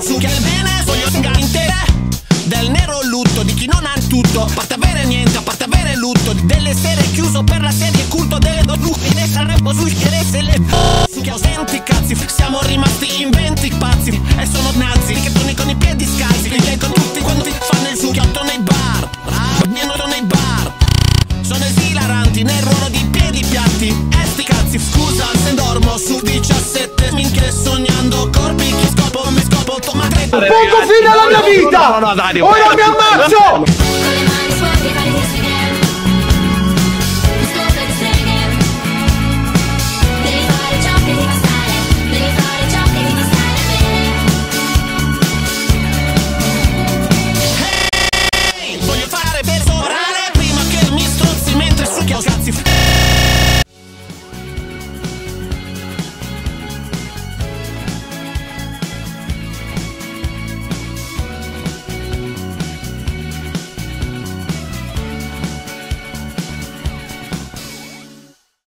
succhia il bene Voglio intera del nero lutto di chi non ha tutto. A parte avere niente, a parte avere lutto. Delle sere chiuso per la serie culto delle donne E saremmo su se le Che senti cazzi, siamo rimasti in venti pazzi. E sono nazi Pongo fine alla mia vita! Ora mi ammazzo!